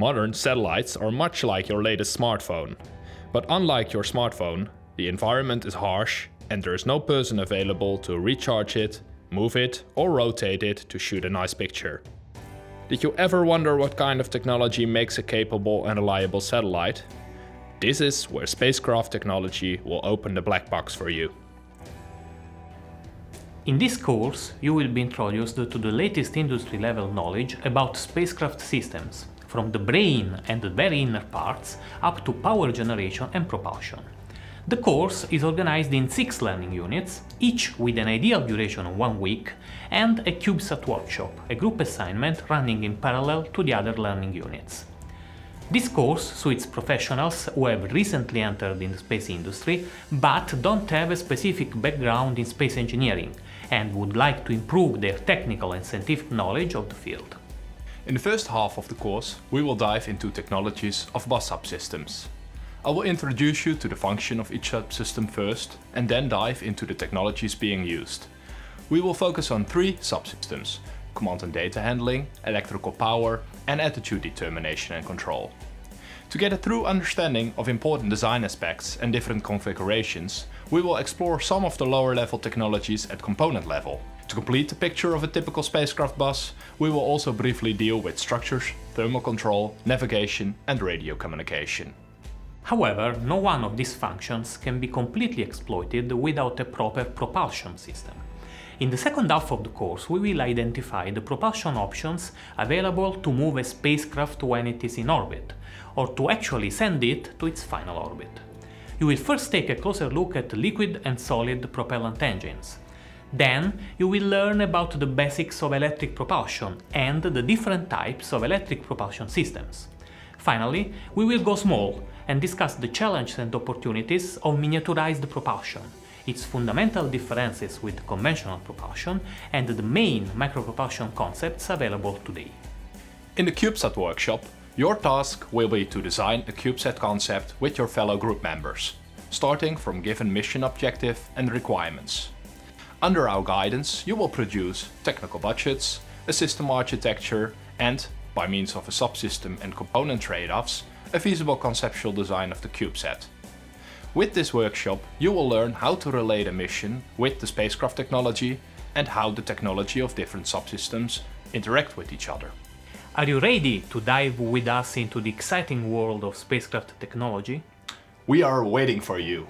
Modern satellites are much like your latest smartphone. But unlike your smartphone, the environment is harsh and there is no person available to recharge it, move it or rotate it to shoot a nice picture. Did you ever wonder what kind of technology makes a capable and reliable satellite? This is where spacecraft technology will open the black box for you. In this course, you will be introduced to the latest industry-level knowledge about spacecraft systems, from the brain and the very inner parts up to power generation and propulsion. The course is organized in six learning units, each with an ideal duration of one week, and a CubeSat workshop, a group assignment running in parallel to the other learning units. This course suits professionals who have recently entered in the space industry but don't have a specific background in space engineering and would like to improve their technical and scientific knowledge of the field. In the first half of the course, we will dive into technologies of bus subsystems. I will introduce you to the function of each subsystem first and then dive into the technologies being used. We will focus on three subsystems, command and data handling, electrical power and attitude determination and control. To get a true understanding of important design aspects and different configurations, we will explore some of the lower level technologies at component level. To complete the picture of a typical spacecraft bus, we will also briefly deal with structures, thermal control, navigation and radio communication. However, no one of these functions can be completely exploited without a proper propulsion system. In the second half of the course we will identify the propulsion options available to move a spacecraft when it is in orbit, or to actually send it to its final orbit. You will first take a closer look at liquid and solid propellant engines. Then you will learn about the basics of electric propulsion and the different types of electric propulsion systems. Finally, we will go small and discuss the challenges and opportunities of miniaturized propulsion, its fundamental differences with conventional propulsion, and the main micropropulsion concepts available today. In the CubeSat workshop, your task will be to design a CubeSat concept with your fellow group members, starting from given mission objective and requirements. Under our guidance, you will produce technical budgets, a system architecture and, by means of a subsystem and component trade-offs, a feasible conceptual design of the CubeSat. With this workshop, you will learn how to relate a mission with the spacecraft technology and how the technology of different subsystems interact with each other. Are you ready to dive with us into the exciting world of spacecraft technology? We are waiting for you.